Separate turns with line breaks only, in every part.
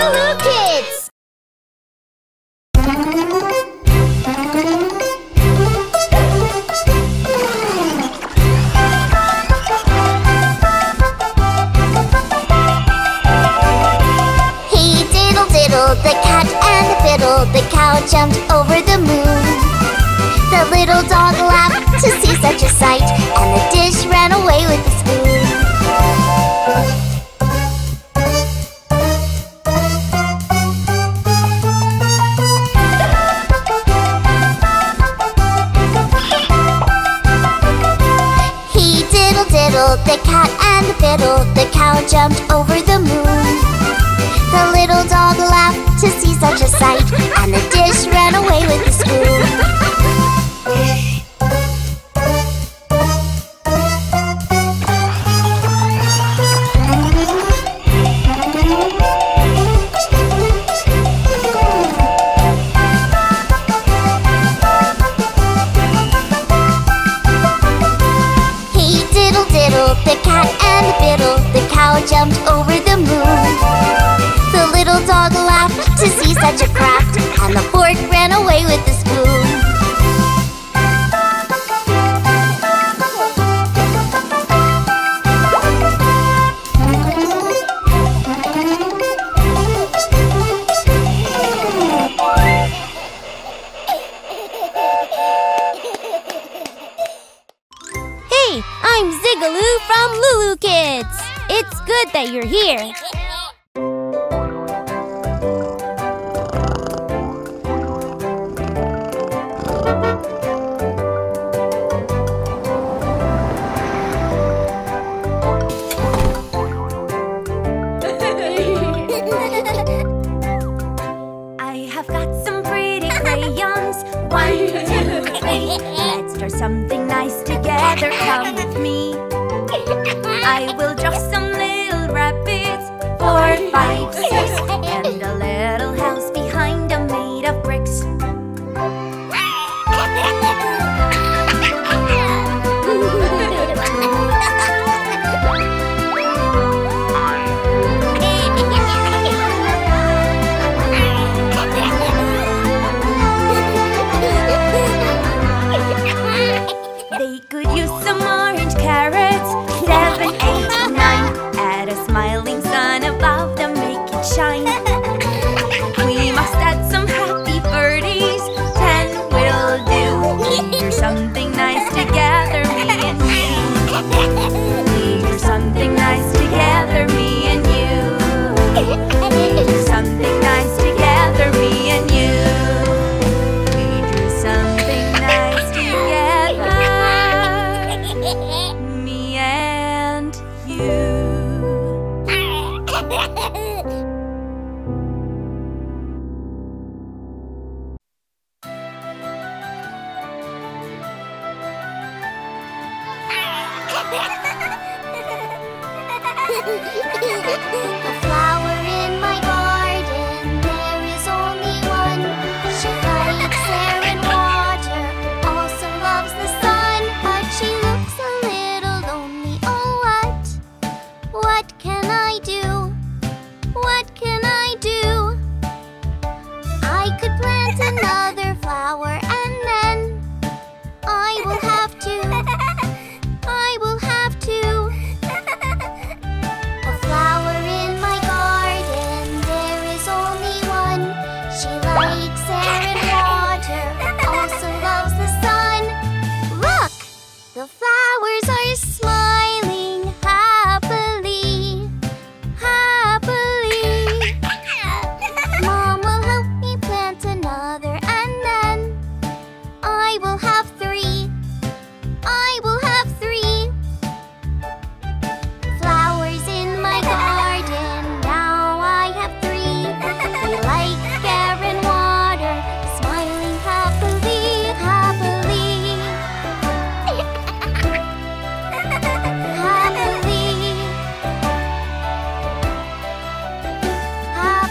LooLoo Kids!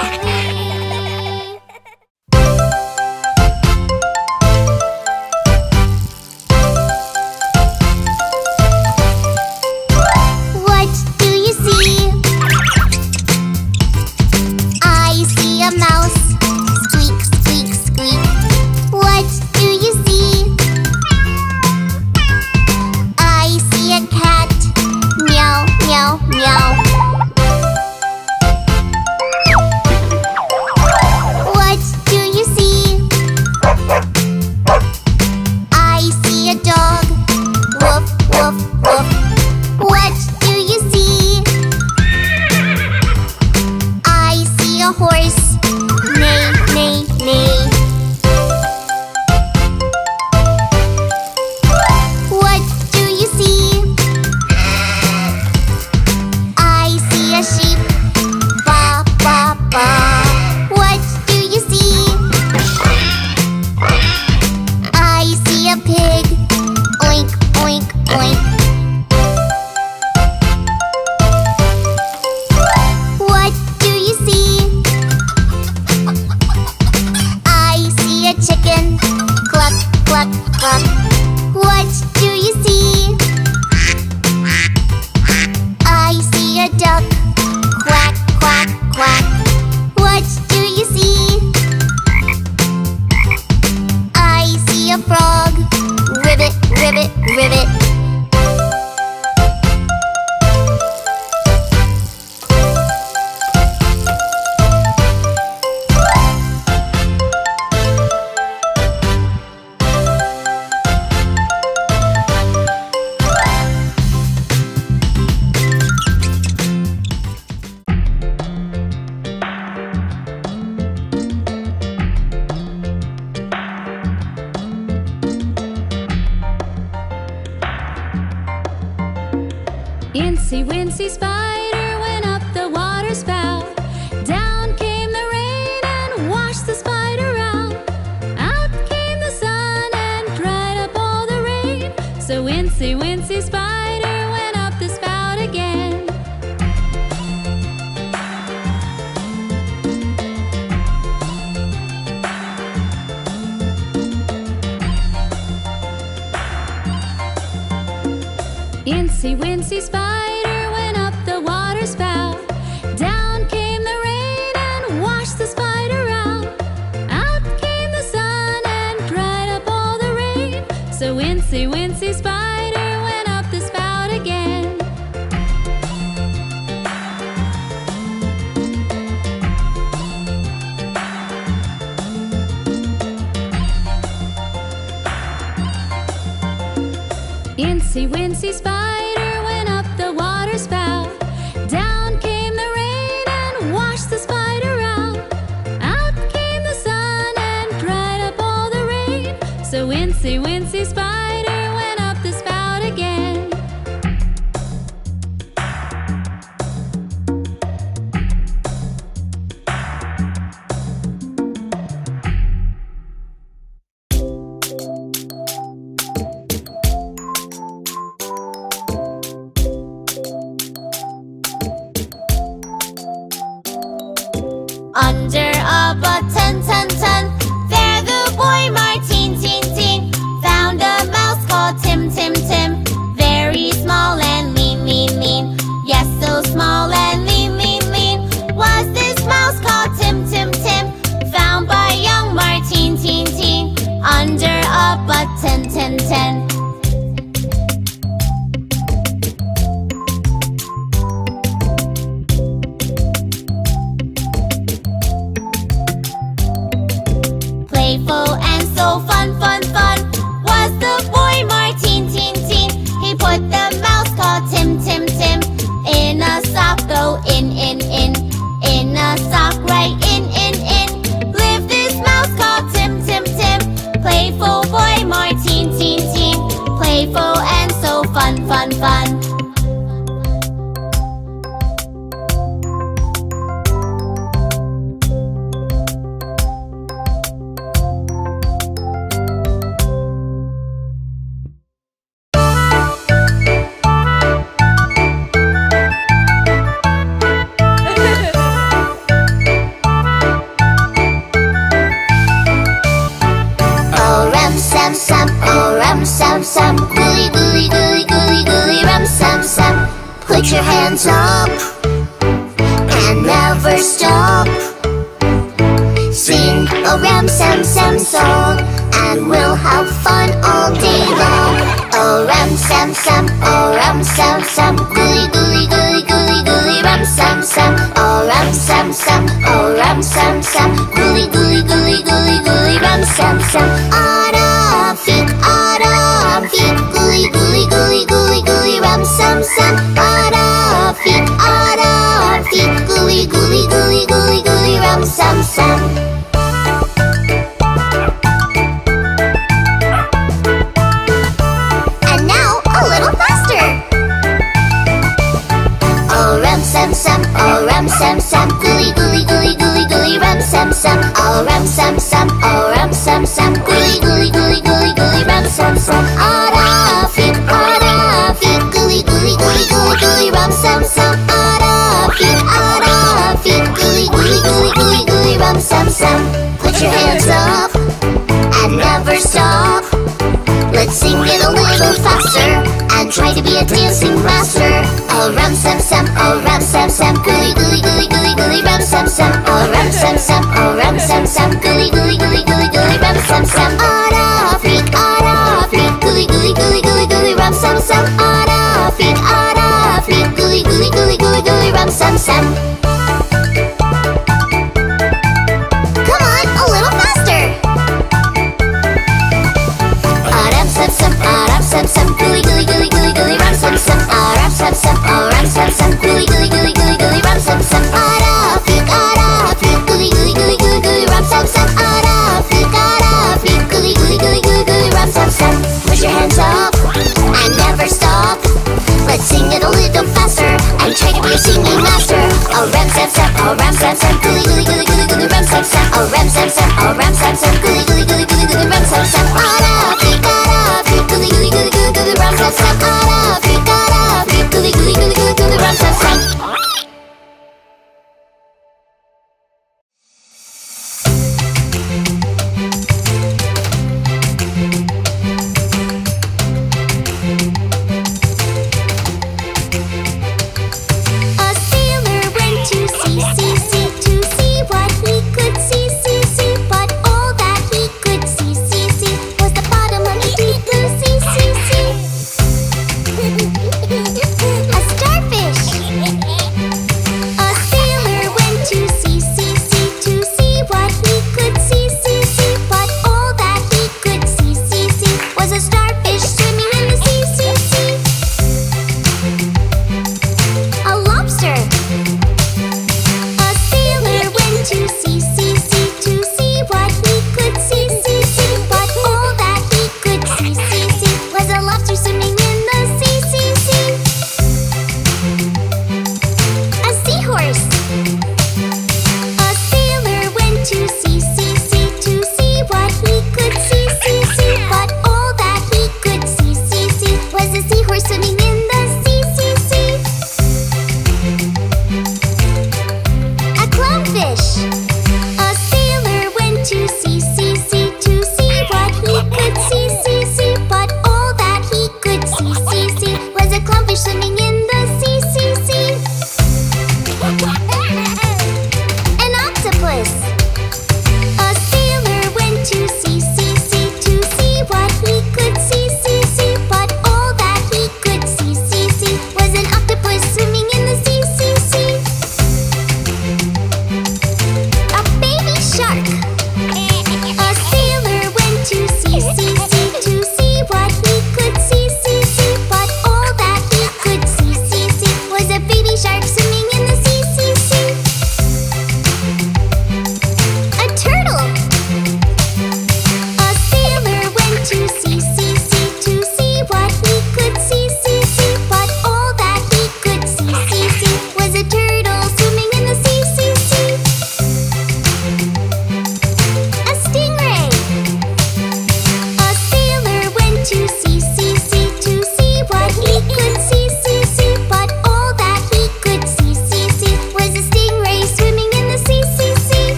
Happily.
Wincy, Wincy Spider went up the spout again. Incy, Wincy Spider.
See when she's ram sam, gulu gulu gulu gulu gulu ram sam sam, oh ram sam sam, oh ram sam sam, gulu.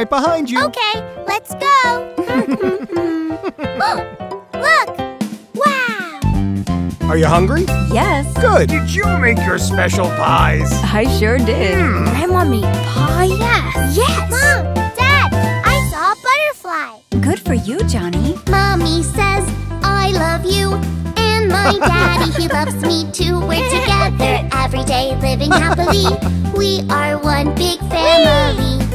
Right behind you.
Okay, let's go. Look! Wow!
Are you hungry?
Yes,
Good.
Did you make your special pies?
I sure did. Hmm.
Grandma made pie? Yes. Yes. Mom, Dad, I saw a butterfly.
Good for you, Johnny.
Mommy says, I love you. And my daddy, he loves me too. We're together every day, living happily. We are one big family.
Oh,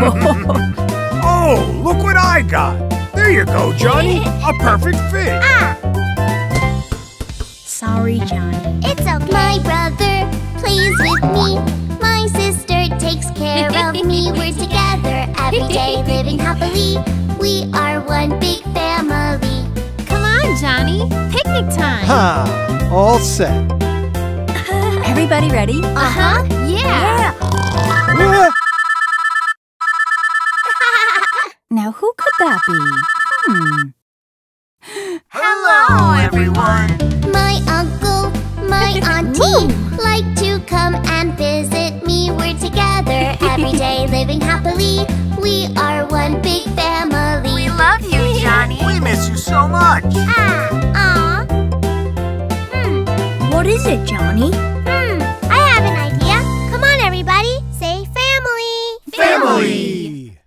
Oh,
look what I got. There you go, Johnny. A perfect fit. Ah!
Sorry, Johnny. It's okay.
My brother plays with me. My sister takes care of me. We're together every day, living happily. We are one big family.
Come on, Johnny. Picnic time.
Ha! All set.
Everybody ready?
Uh-huh. Yeah.
Ah,
Now, who could that be? Hmm.
Hello, everyone.
My uncle, my auntie like to come and visit me. We're together every day, living happily. We are one big family. We love you, Johnny.
We miss you so much.
Ah,
What is it, Johnny? Hmm. I have an idea. Come on, everybody. Say family.
family.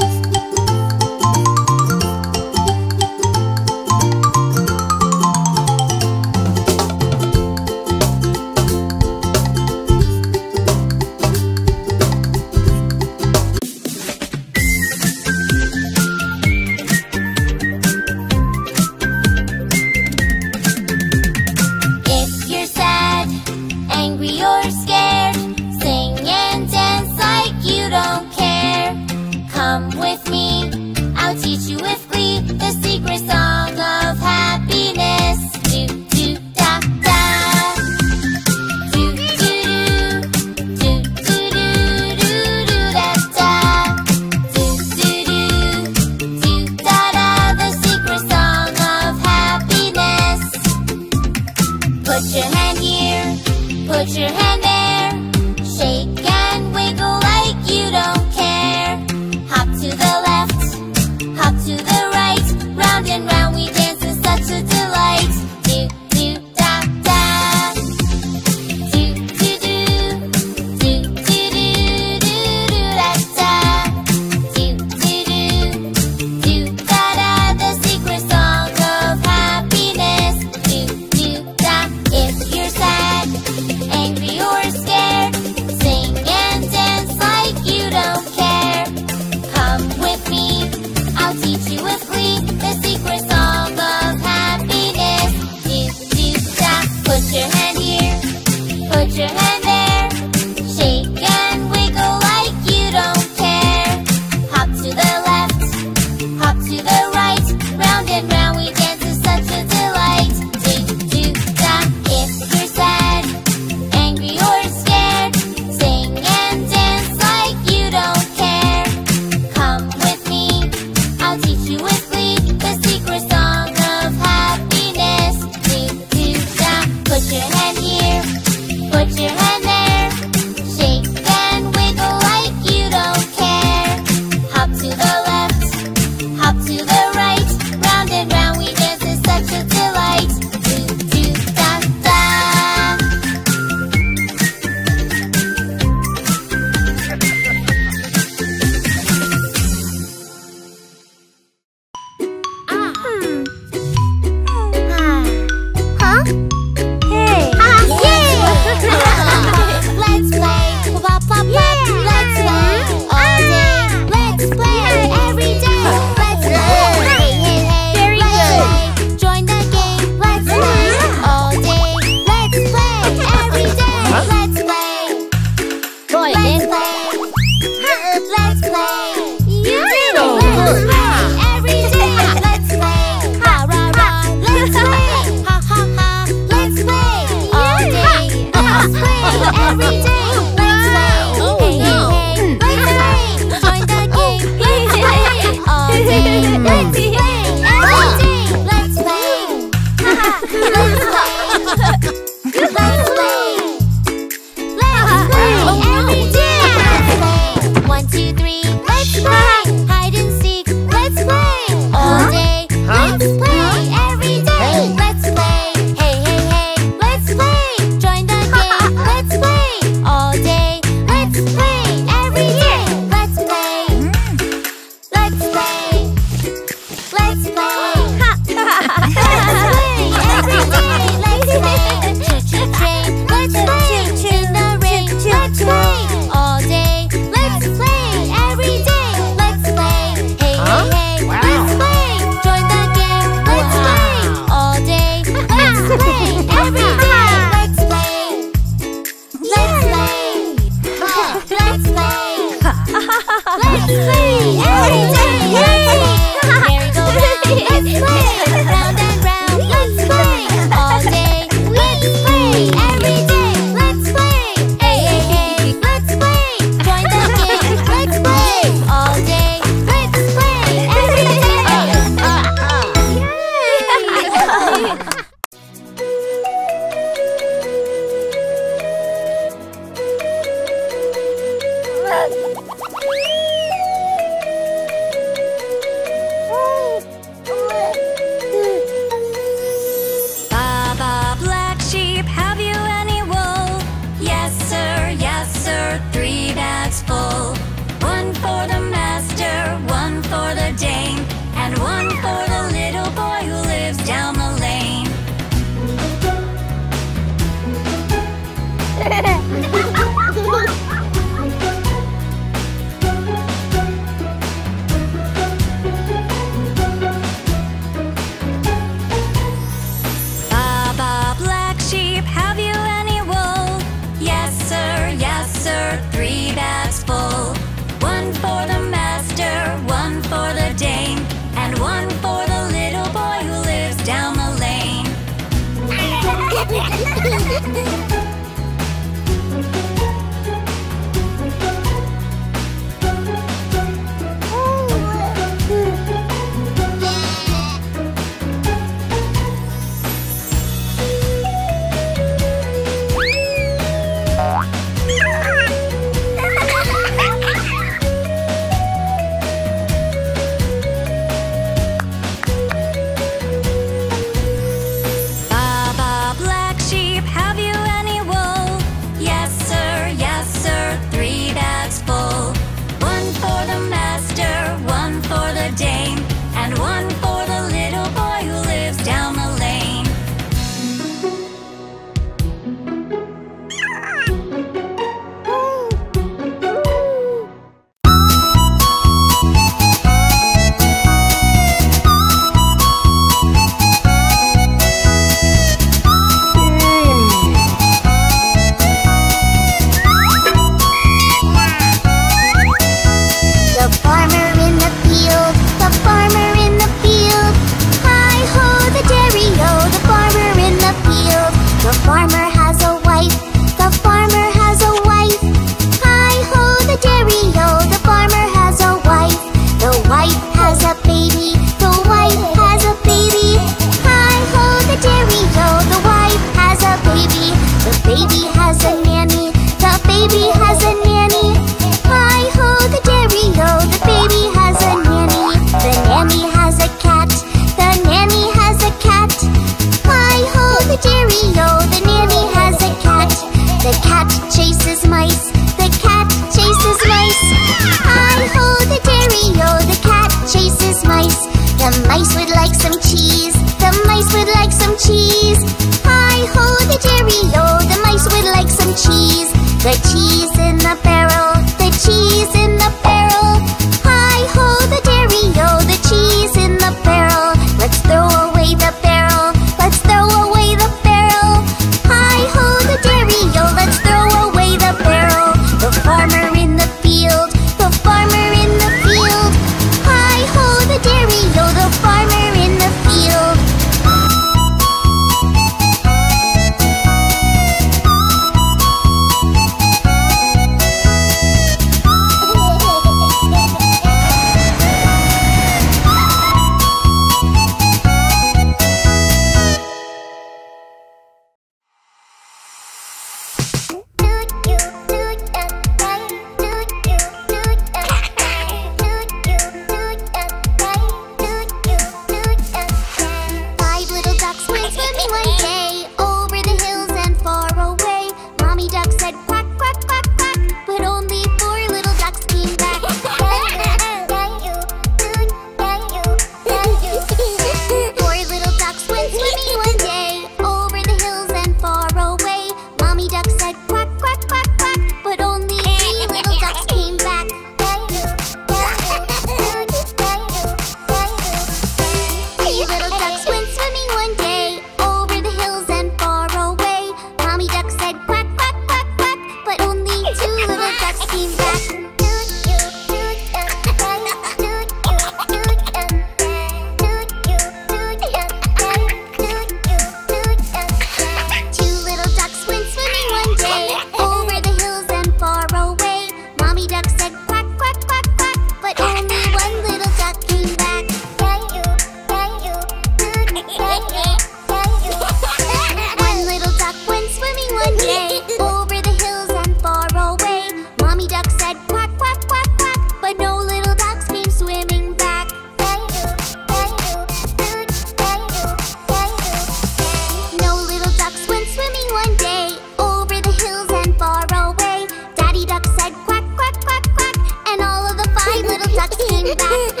对 吧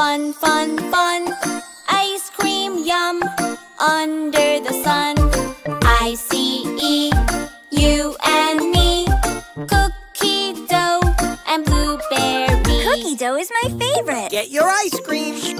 Fun, fun, fun, ice cream yum Under the sun, I see -E, you and me Cookie dough and blueberry.
Cookie dough is my favorite.
Get your ice cream.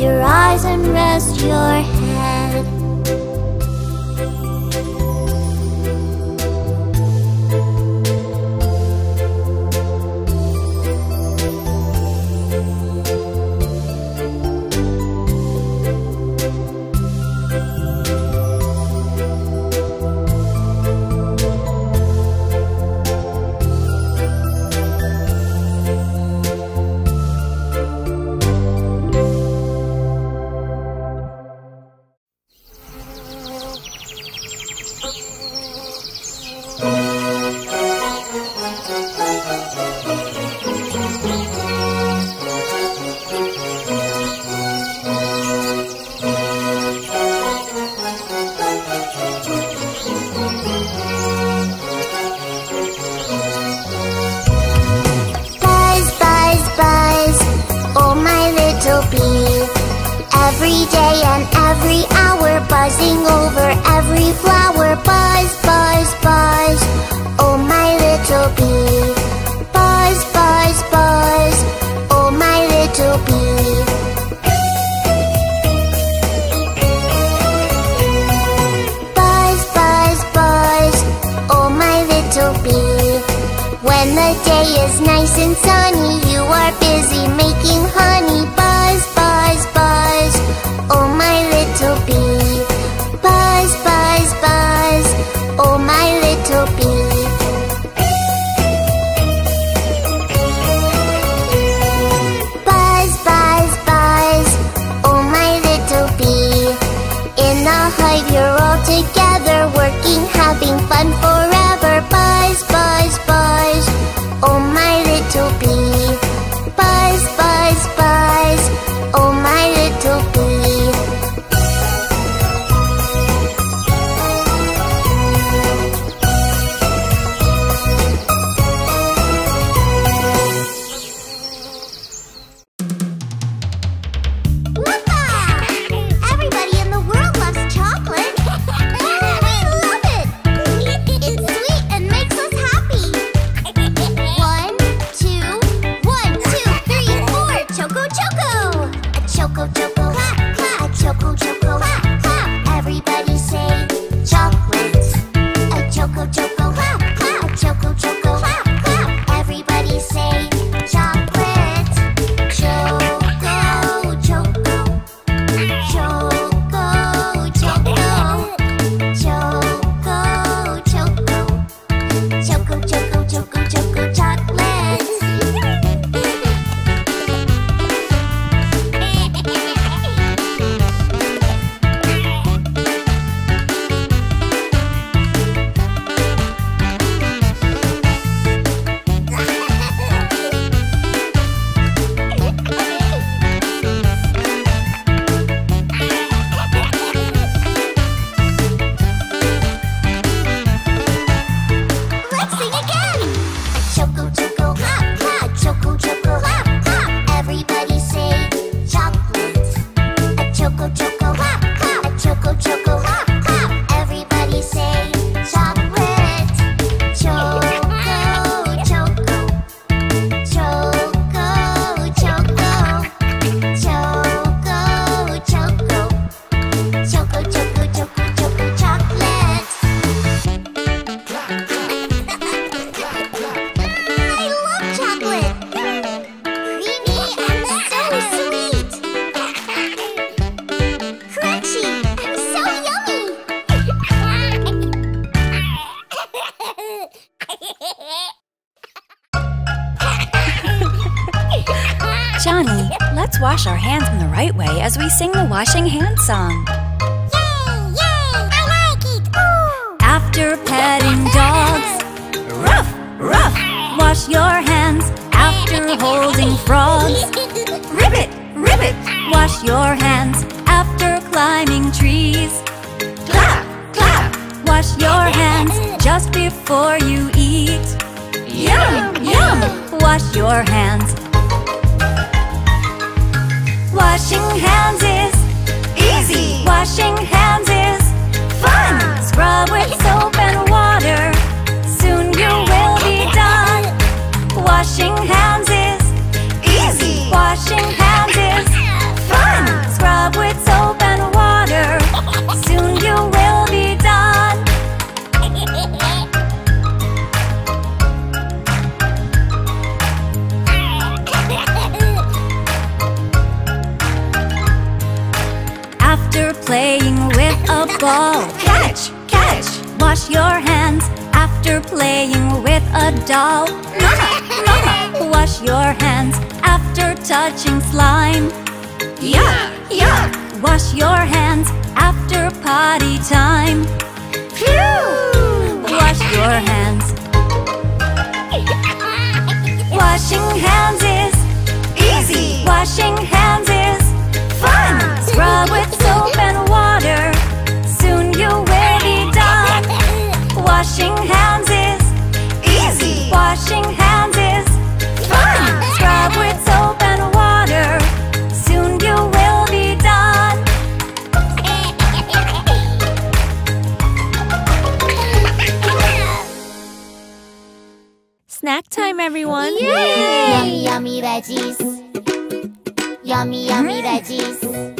your
eyes and rest your
washing hands song. playing with a ball Catch! Catch! Wash your hands after playing with a doll Mama! Mama! Wash your hands after touching slime Yuck! Yuck! Wash your hands after potty time Phew! Wash your hands Washing hands is easy! Washing hands time, everyone.
Yay! Yay! Yummy, yummy veggies. Yummy, yummy mm. veggies.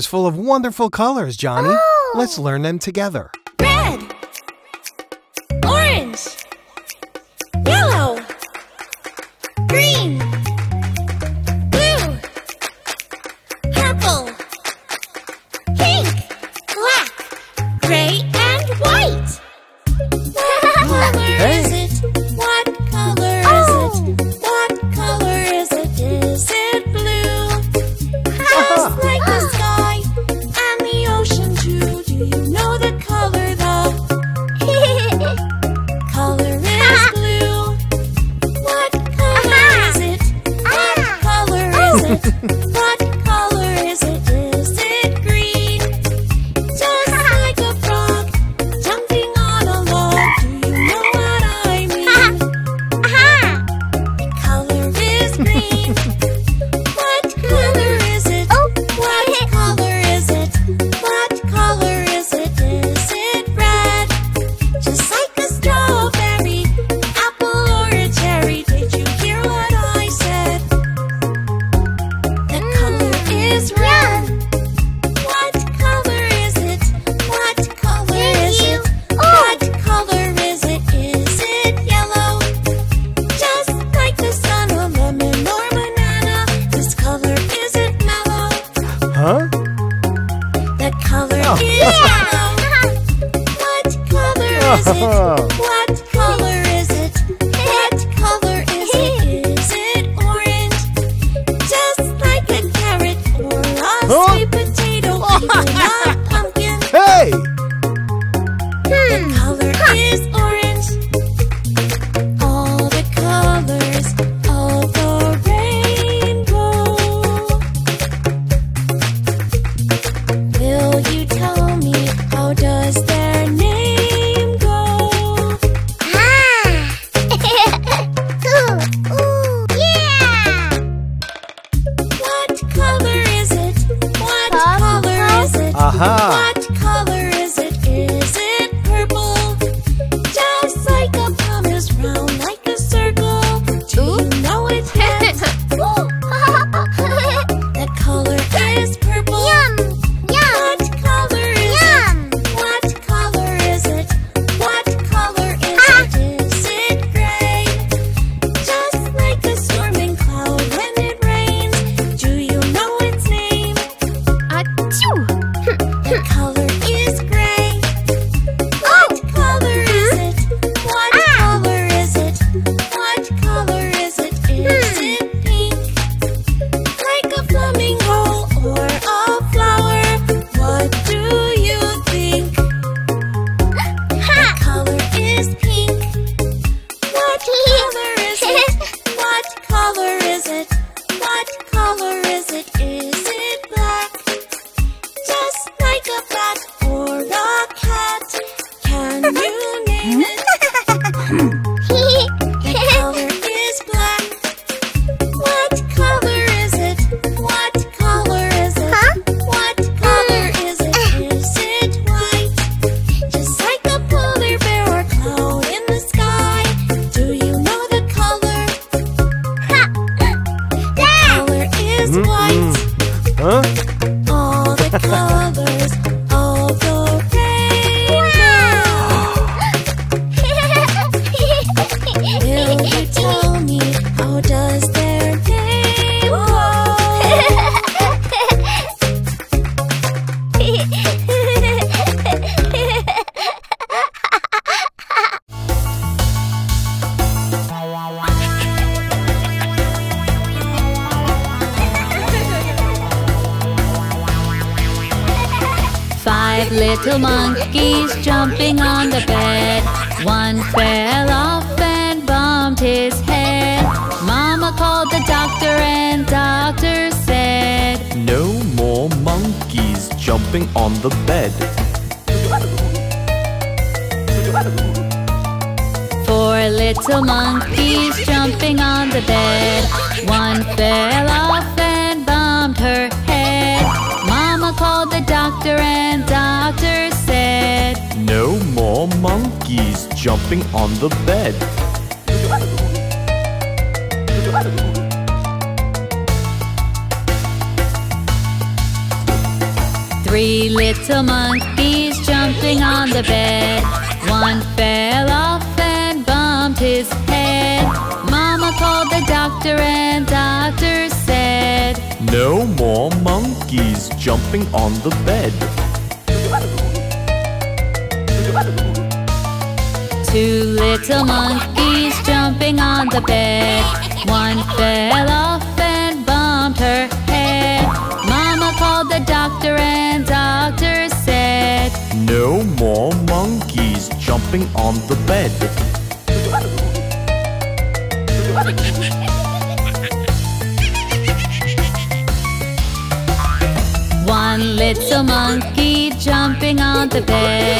is full of wonderful colors, Johnny. Oh. Let's learn them together.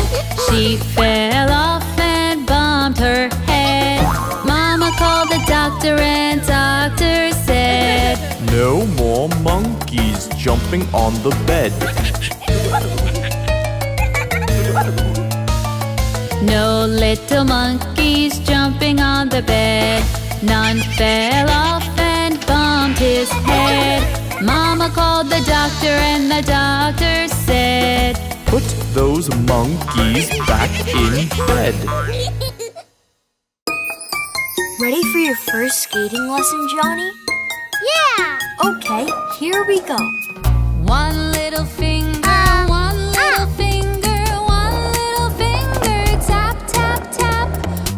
sled. She fell off and bumped her head. Mama called the doctor and doctor said,
No more monkeys jumping on the bed.
No little monkeys jumping on the bed. None fell off and bumped his head. Mama called the doctor and the doctor said,
Put those monkeys back in bed.
Ready for your first skating lesson, Johnny?
Yeah!
Okay, here we go.
One little finger,
uh,
one uh. little uh. finger, one little finger, tap, tap, tap.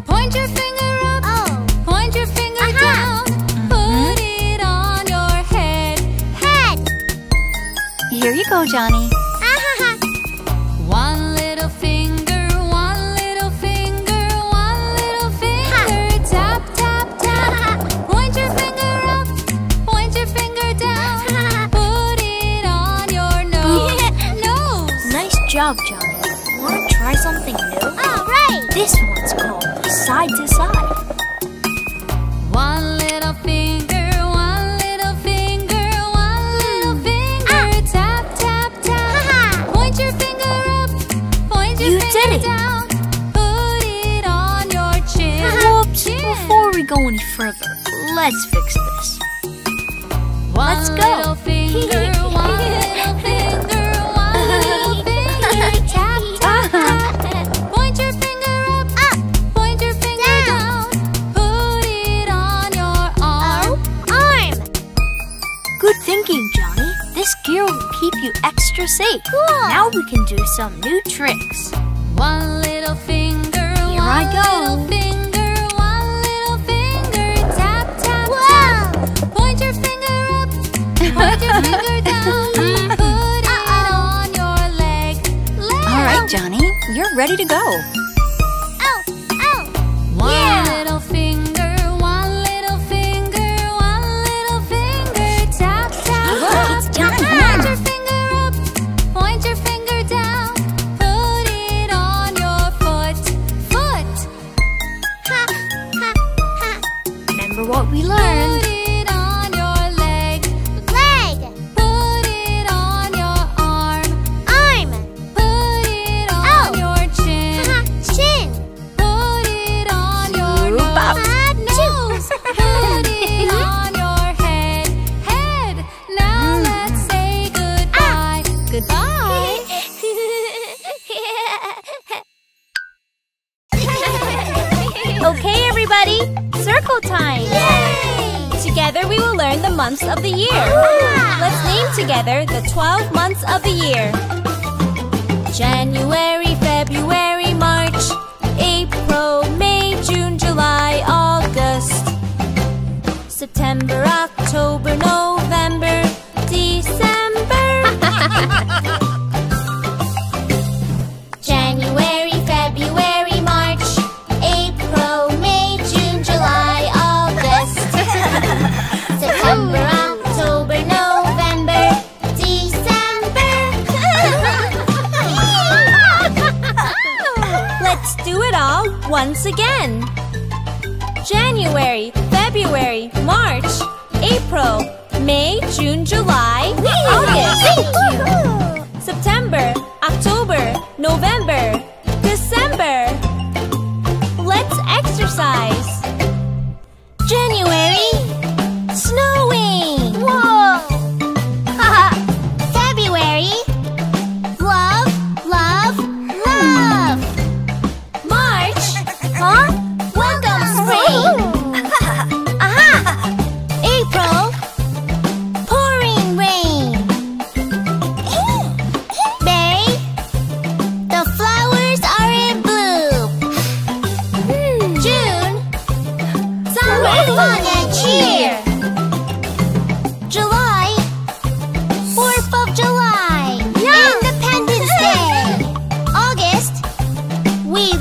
Point your finger up, oh. point your finger
uh -huh.
down, put mm-hmm. it on your
head.
Head!
Here you go, Johnny. side to side.
One little finger, one little finger, one little finger. Ah. Tap, tap, tap. Ha -ha. Point your finger up, point your you finger down. Put it on your chin.
Whoops,
chin. before we go any further, let's fix this. One let's go. you extra safe.
Cool.
Now we can do some new tricks.
One little finger,
Here I go.
Finger, finger, tap, tap, tap. Point your finger up, point your finger down, put uh -oh. it on your leg, leg.
All right, Johnny, you're ready to go.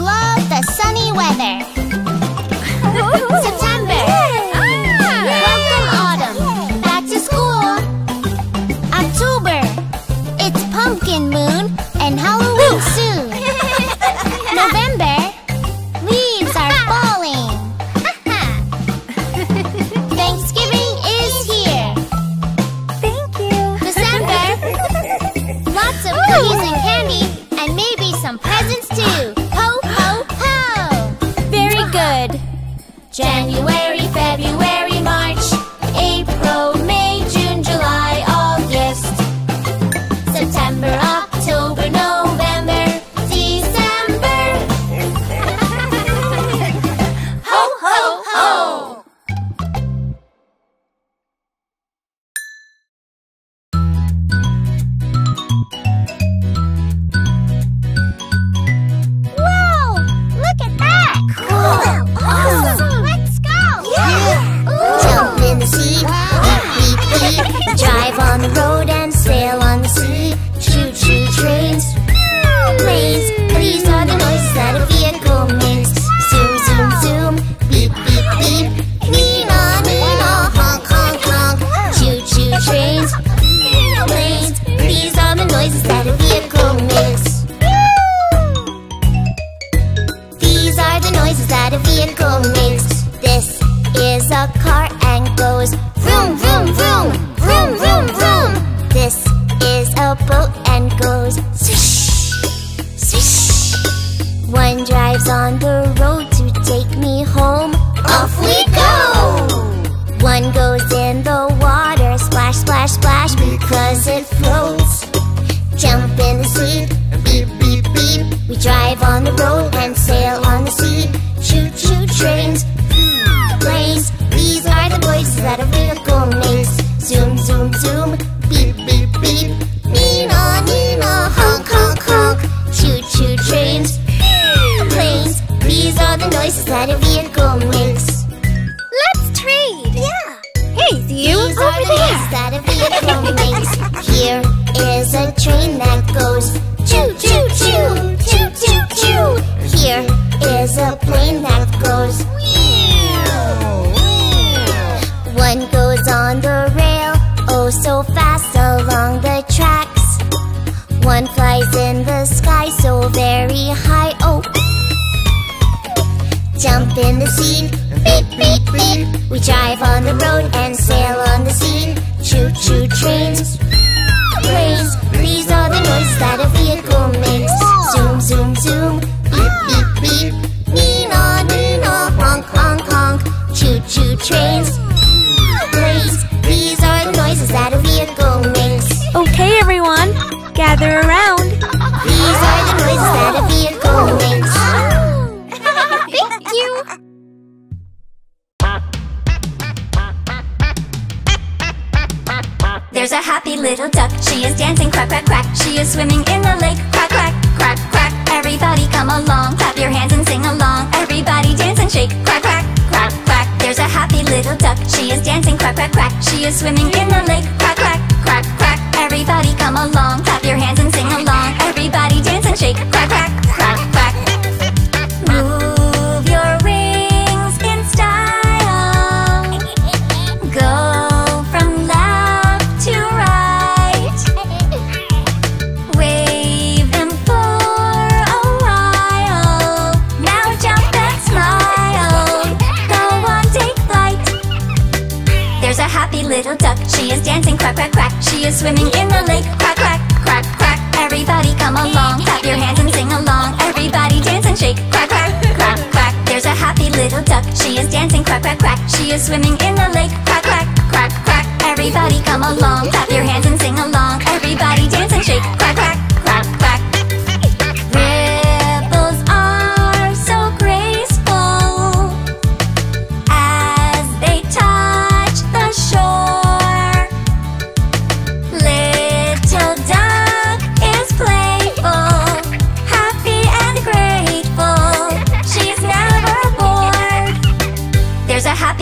love the sunny weather. September. Ah, welcome autumn. Back to school. October. It's pumpkin moon.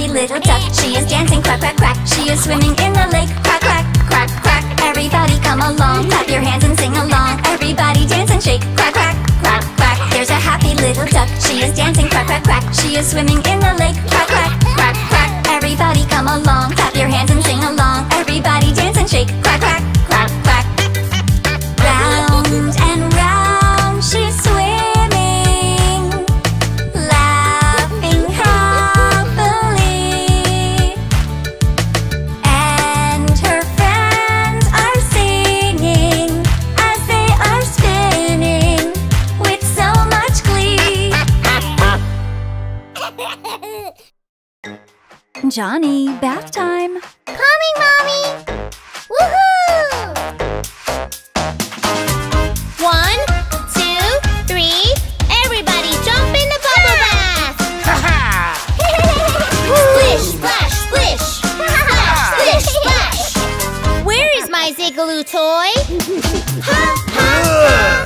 little duck. She is dancing quack quack quack. She is swimming in the lake. Quack quack quack quack. Everybody come along. Clap your hands and sing along. Everybody dance and shake. Quack quack quack quack. There's a happy little duck. She is dancing quack quack quack. She is swimming in the lake. Quack quack quack quack. Everybody come along. Clap your hands and sing along. Everybody dance and shake. Quack quack Johnny, bath time!
Coming, Mommy! Woohoo! One, two, three, everybody jump in the bubble bath! Ha ha! Splish, splash, splish! Splash, splish, splash! Where is my Ziggaloo toy? ha ha!